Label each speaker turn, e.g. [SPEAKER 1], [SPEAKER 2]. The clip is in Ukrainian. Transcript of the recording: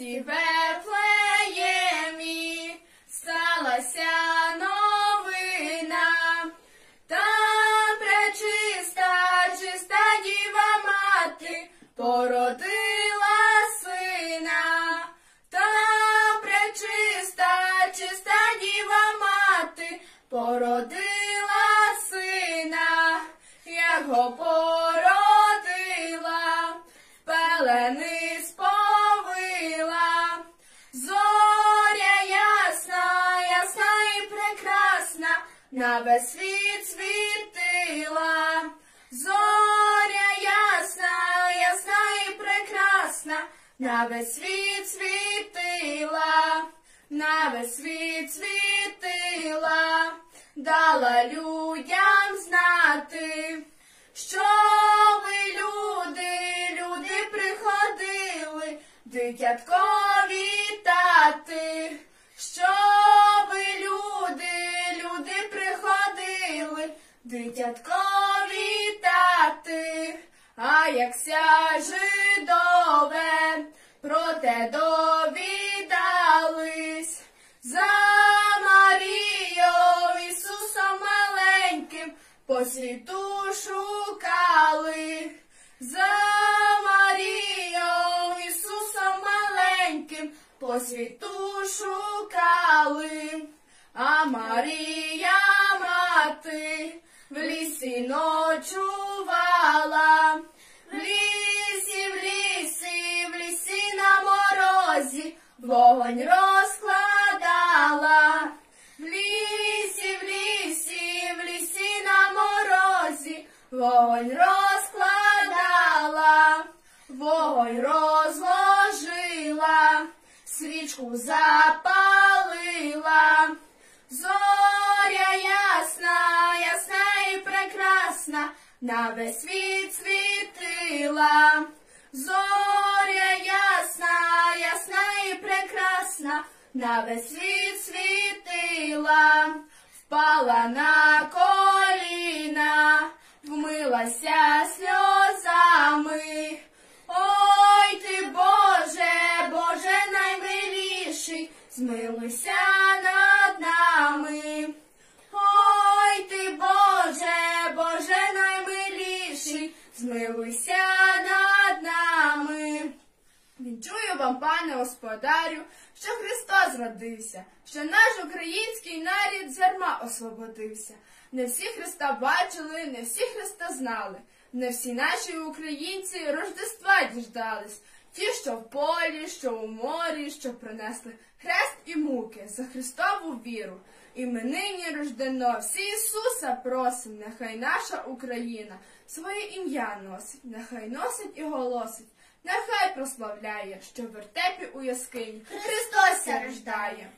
[SPEAKER 1] місті Вефлеємі сталася новина. Там пречиста, чиста діва мати породила сина. Там пречиста, чиста діва мати породила сина, як го породила, пелени на весь світ світила. Зоря ясна, ясна і прекрасна, на весь світ світила, на весь світ світила, дала людям знати, що ви люди, люди приходили, дитятко приходили, дитятко вітати, а як ся жидове, проте довідались за Марією Ісусом маленьким по світу шукали. За Марією Ісусом маленьким по світу шукали. А Марія мати в лісі ночувала. В лісі, в лісі, в лісі на морозі вогонь розкладала. В лісі, в лісі, в лісі на морозі вогонь розкладала, вогонь розложила, свічку запалила. На весь світ світила. Зоря ясна, ясна і прекрасна, на весь світ світила, впала на коліна, вмилася сльозами. Ой ти, Боже, Боже наймиліший, змилуйся змилуйся над нами. Вінчую вам, пане господарю, що Христос родився, що наш український нарід зерма освободився. Не всі Христа бачили, не всі Христа знали, не всі наші українці Рождества діждались. Ті, що в полі, що у морі, що принесли хрест і муки за Христову віру. І ми нині рождено, всі Ісуса просим, нехай наша Україна своє ім'я носить, нехай носить і голосить. Нехай прославляє, що в вертепі у яскині Христос рождає.